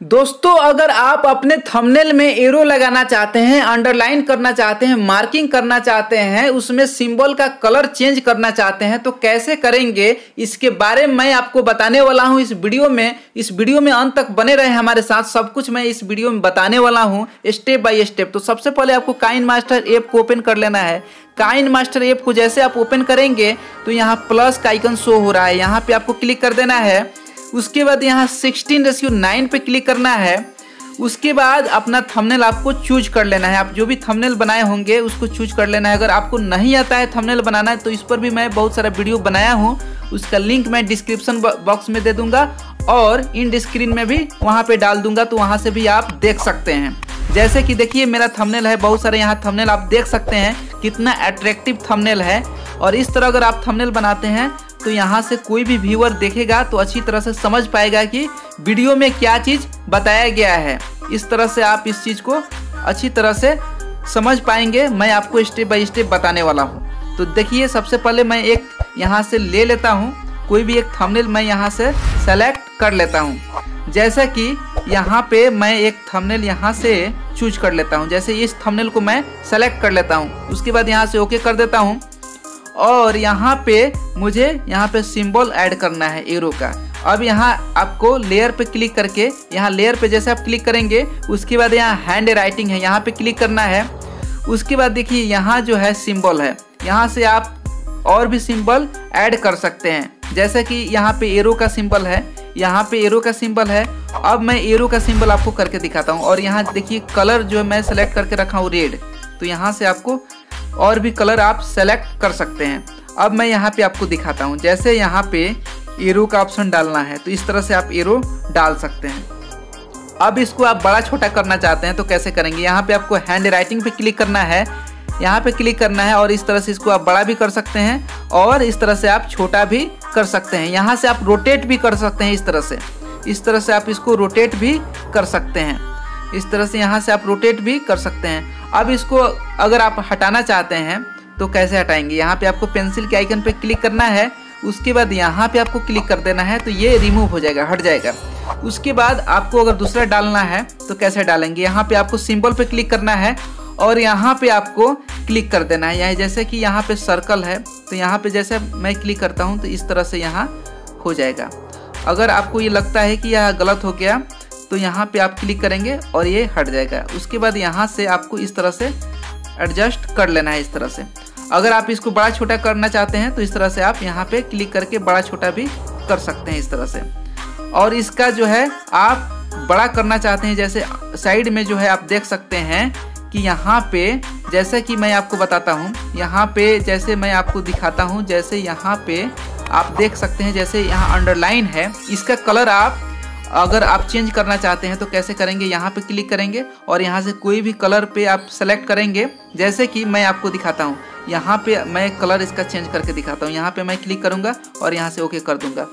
दोस्तों, अगर आप अपने थंबनेल में एरो लगाना चाहते हैं अंडरलाइन करना चाहते हैं मार्किंग करना चाहते हैं, उसमें सिंबल का कलर चेंज करना चाहते हैं तो कैसे करेंगे, इसके बारे में मैं आपको बताने वाला हूँ। इस वीडियो में, इस वीडियो में अंत तक बने रहे हमारे साथ। सब कुछ मैं इस वीडियो में बताने वाला हूँ स्टेप बाई स्टेप तो सबसे पहले आपको काइन मास्टर ऐप को ओपन कर लेना है। काइन मास्टर ऐप को जैसे आप ओपन करेंगे तो यहाँ प्लस का आइकन शो हो रहा है। यहाँ पे आपको क्लिक कर देना है। उसके बाद यहाँ सिक्सटीन रेसियो नाइन पे क्लिक करना है। उसके बाद अपना थंबनेल आपको चूज़ कर लेना है। आप जो भी थंबनेल बनाए होंगे, उसको चूज़ कर लेना है। अगर आपको नहीं आता है थंबनेल बनाना है तो इस पर भी मैं बहुत सारा वीडियो बनाया हूँ। उसका लिंक मैं डिस्क्रिप्शन बॉक्स में दे दूँगा और इन स्क्रीन में भी वहाँ पे डाल दूँगा तो वहाँ से भी आप देख सकते हैं। जैसे कि देखिए, मेरा थंबनेल है, बहुत सारे यहाँ थंबनेल आप देख सकते हैं, कितना अट्रैक्टिव थंबनेल है। और इस तरह अगर आप थंबनेल बनाते हैं तो यहाँ से कोई भी व्यूअर देखेगा तो अच्छी तरह से समझ पाएगा कि वीडियो में क्या चीज़ बताया गया है। इस तरह से आप इस चीज़ को अच्छी तरह से समझ पाएँगे। मैं आपको स्टेप बाय स्टेप बताने वाला हूँ। तो देखिए, सबसे पहले मैं एक यहाँ से ले लेता हूँ। कोई भी एक थंबनेल मैं यहाँ से सेलेक्ट कर लेता हूँ। जैसा कि यहाँ पे मैं एक थंबनेल यहाँ से चूज़ कर लेता हूँ। जैसे इस थंबनेल को मैं सेलेक्ट कर लेता हूँ। उसके बाद यहाँ से ओके कर देता हूँ। और यहाँ पे मुझे यहाँ पे सिंबल ऐड करना है एरो का। अब यहाँ आपको लेयर पे क्लिक करके, यहाँ लेयर पे जैसे आप क्लिक करेंगे, उसके बाद यहाँ हैंड राइटिंग है, यहाँ पे क्लिक करना है। उसके बाद देखिए, यहाँ जो है सिंबल है। यहाँ से आप और भी सिंबल ऐड कर सकते हैं। जैसे कि यहाँ पे एरो का सिंबल है, यहाँ पे एरो का सिंबल है। अब मैं एरो का सिंबल आपको करके दिखाता हूँ। और यहाँ देखिए कलर जो है मैं सेलेक्ट करके रखा हूँ रेड तो यहाँ से आपको और भी कलर आप सेलेक्ट कर सकते हैं। अब मैं यहाँ पे आपको दिखाता हूँ। जैसे यहाँ पे एरो का ऑप्शन डालना है तो इस तरह से आप एरो डाल सकते हैं। अब इसको आप बड़ा छोटा करना चाहते हैं तो कैसे करेंगे? यहाँ पे आपको हैंड राइटिंग पे क्लिक करना है। यहाँ पे क्लिक करना है और इस तरह से इसको आप बड़ा भी कर सकते हैं और इस तरह से आप छोटा भी कर सकते हैं। यहाँ से आप रोटेट भी कर सकते हैं इस तरह से। इस तरह से आप इसको रोटेट भी कर सकते हैं। इस तरह से यहाँ से आप रोटेट भी कर सकते हैं। अब इसको अगर आप हटाना चाहते हैं तो कैसे हटाएँगे? यहाँ पे आपको पेंसिल के आइकन पे क्लिक करना है। उसके बाद यहाँ पे आपको क्लिक कर देना है तो ये रिमूव हो जाएगा, हट जाएगा। उसके बाद आपको अगर दूसरा डालना है तो कैसे डालेंगे? यहाँ पे आपको सिंबल पे क्लिक करना है और यहाँ पे आपको क्लिक कर देना है। यहाँ जैसे कि यहाँ पे सर्कल है तो यहाँ पे जैसे मैं क्लिक करता हूँ तो इस तरह से यहाँ हो जाएगा। अगर आपको ये लगता है कि यह गलत हो गया तो यहाँ पे आप क्लिक करेंगे और ये हट जाएगा। उसके बाद यहाँ से आपको इस तरह से एडजस्ट कर लेना है इस तरह से। अगर आप इसको बड़ा छोटा करना चाहते हैं तो इस तरह से आप यहाँ पे क्लिक करके बड़ा छोटा भी कर सकते हैं इस तरह से। और इसका जो है, आप बड़ा करना चाहते हैं, जैसे साइड में जो है, आप देख सकते हैं कि यहाँ पे जैसे कि मैं आपको बताता हूँ, यहाँ पे जैसे मैं आपको दिखाता हूँ, जैसे यहाँ पे आप देख सकते हैं, जैसे यहाँ अंडरलाइन है, इसका कलर आप अगर आप चेंज करना चाहते हैं तो कैसे करेंगे? यहाँ पे क्लिक करेंगे और यहाँ से कोई भी कलर पे आप सेलेक्ट करेंगे। जैसे कि मैं आपको दिखाता हूँ। यहाँ पे मैं कलर इसका चेंज करके दिखाता हूँ। यहाँ पे मैं क्लिक करूँगा और यहाँ से ओके कर दूँगा।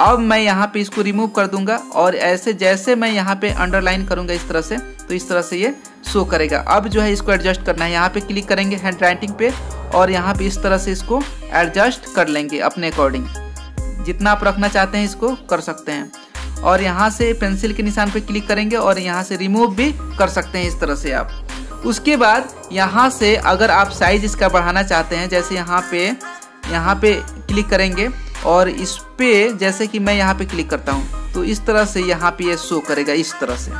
अब मैं यहाँ पे इसको रिमूव कर दूँगा और ऐसे जैसे मैं यहाँ पे अंडरलाइन करूँगा इस तरह से तो इस तरह से ये शो करेगा। अब जो है इसको एडजस्ट करना है। यहाँ पे क्लिक करेंगे हैंड राइटिंग पे और यहाँ पे इस तरह से इसको एडजस्ट कर लेंगे अपने अकॉर्डिंग जितना आप रखना चाहते हैं, इसको कर सकते हैं। और यहाँ से पेंसिल के निशान पे क्लिक करेंगे और यहाँ से रिमूव भी कर सकते हैं इस तरह से आप। उसके बाद यहाँ से अगर आप साइज़ इसका बढ़ाना चाहते हैं, जैसे यहाँ पे यहाँ पे क्लिक करेंगे और इस पे जैसे कि मैं यहाँ पे क्लिक करता हूँ तो इस तरह से यहाँ पे ये यह शो करेगा इस तरह से।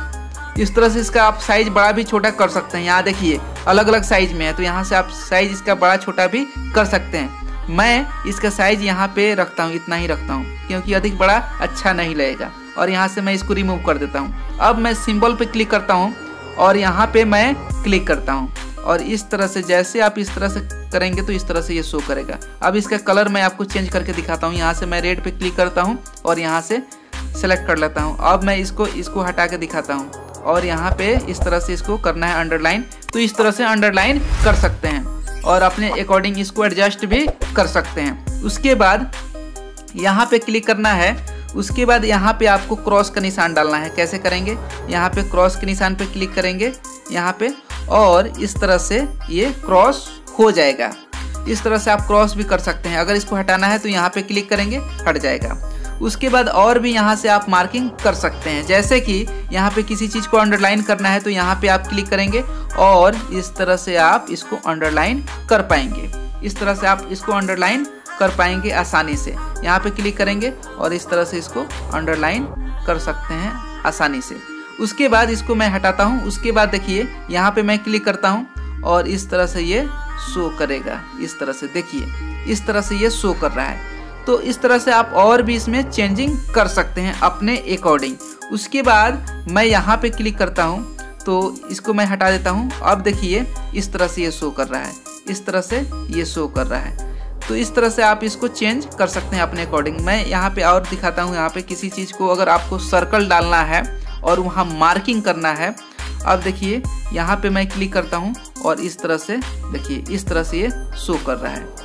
इस तरह से इसका आप साइज़ बड़ा भी छोटा कर सकते हैं। यहाँ देखिए अलग अलग साइज़ में है तो यहाँ से आप साइज़ इसका बड़ा छोटा भी कर सकते हैं। मैं इसका साइज़ यहाँ पे रखता हूँ, इतना ही रखता हूँ, क्योंकि अधिक बड़ा अच्छा नहीं लगेगा। और यहाँ से मैं इसको रिमूव कर देता हूँ। अब मैं सिंबल पे क्लिक करता हूँ और यहाँ पे मैं क्लिक करता हूँ। और इस तरह से जैसे आप इस तरह से करेंगे तो इस तरह से ये शो करेगा। अब इसका कलर मैं आपको चेंज करके दिखाता हूँ। यहाँ से मैं रेड पे क्लिक करता हूँ और यहाँ से सेलेक्ट कर लेता हूँ। अब मैं इसको इसको हटा के दिखाता हूँ। और यहाँ पे इस तरह से इसको करना है अंडरलाइन तो इस तरह से अंडरलाइन कर सकते हैं। और अपने अकॉर्डिंग इसको एडजस्ट भी कर सकते हैं। उसके बाद यहाँ पे क्लिक करना है उसके बाद यहाँ पे आपको क्रॉस का निशान डालना है। कैसे करेंगे? यहाँ पे क्रॉस के निशान पे क्लिक करेंगे, यहाँ पे, और इस तरह से ये क्रॉस हो जाएगा। इस तरह से आप क्रॉस भी कर सकते हैं। अगर इसको हटाना है तो यहाँ पे क्लिक करेंगे, हट जाएगा। उसके बाद और भी यहाँ से आप मार्किंग कर सकते हैं। जैसे कि यहाँ पे किसी चीज़ को अंडरलाइन करना है तो यहाँ पे आप क्लिक करेंगे, और इस तरह से आप इसको अंडरलाइन कर पाएँगे। इस तरह से आप इसको अंडरलाइन कर पाएँगे आसानी से। यहाँ पे क्लिक करेंगे और इस तरह से इसको अंडरलाइन कर सकते हैं आसानी से। उसके बाद इसको मैं हटाता हूँ। उसके बाद देखिए, यहाँ पे मैं क्लिक करता हूँ और इस तरह से ये शो करेगा। इस तरह से देखिए, इस तरह से ये शो कर रहा है। तो इस तरह से आप और भी इसमें चेंजिंग कर सकते हैं अपने अकॉर्डिंग उसके बाद मैं यहाँ पे क्लिक करता हूँ। तो इसको मैं हटा देता हूँ। अब देखिए, इस तरह से ये शो कर रहा है। इस तरह से ये शो कर रहा है। तो इस तरह से आप इसको चेंज कर सकते हैं अपने अकॉर्डिंग मैं यहाँ पे और दिखाता हूँ, यहाँ पे किसी चीज़ को अगर आपको सर्कल डालना है और वहाँ मार्किंग करना है अब देखिए, यहाँ पे मैं क्लिक करता हूँ और इस तरह से, देखिए, इस तरह से ये शो कर रहा है।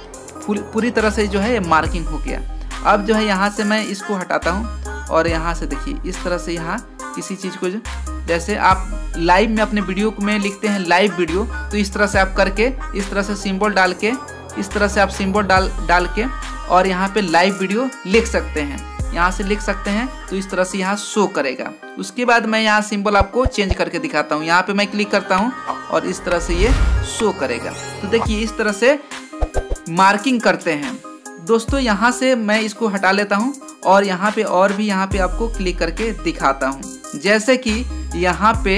पूरी तरह से जो है ये मार्किंग हो गया। अब जो है यहाँ से मैं इसको हटाता हूँ और यहाँ से देखिए, इस तरह से यहाँ किसी चीज़ को जैसे आप लाइव में अपने वीडियो में लिखते हैं लाइव वीडियो तो इस तरह से आप करके, इस तरह से सिंबल डाल के इस तरह से आप सिंबल डाल डाल के और यहाँ पे लाइव वीडियो लिख सकते हैं। यहाँ से लिख सकते हैं तो इस तरह से यहाँ शो करेगा। उसके बाद मैं यहाँ सिंबल आपको चेंज करके दिखाता हूँ। यहाँ पे मैं क्लिक करता हूँ और इस तरह से ये शो करेगा। तो देखिए, इस तरह से मार्किंग करते हैं। दोस्तों, यहाँ से मैं इसको हटा लेता हूँ और यहाँ पे और भी यहाँ पे आपको क्लिक करके दिखाता हूँ। जैसे कि यहाँ पे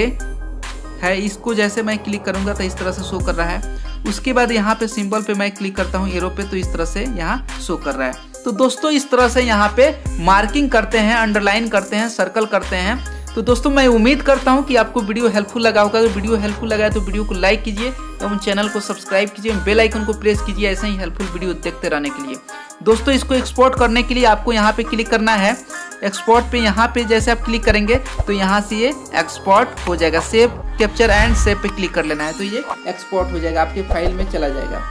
है, इसको जैसे मैं क्लिक करूँगा तो इस तरह से शो कर रहा है। उसके बाद यहाँ पे सिंबल पे मैं क्लिक करता हूँ एरो पे तो इस तरह से यहाँ शो कर रहा है। तो दोस्तों, इस तरह से यहाँ पे मार्किंग करते हैं अंडरलाइन करते हैं सर्कल करते हैं। तो दोस्तों, मैं उम्मीद करता हूँ कि आपको वीडियो हेल्पफुल लगा होगा। अगर वीडियो हेल्पफुल लगा है तो वीडियो को लाइक कीजिए एवं चैनल को सब्सक्राइब कीजिए बेल आइकन को प्रेस कीजिए ऐसे ही हेल्पफुल वीडियो देखते रहने के लिए। दोस्तों, इसको एक्सपोर्ट करने के लिए आपको यहाँ पे क्लिक करना है। एक्सपोर्ट पे यहाँ पे जैसे आप क्लिक करेंगे तो यहाँ से ये एक्सपोर्ट हो जाएगा। सेव कैप्चर एंड सेव पे क्लिक कर लेना है तो ये एक्सपोर्ट हो जाएगा, आपके फ़ाइल में चला जाएगा।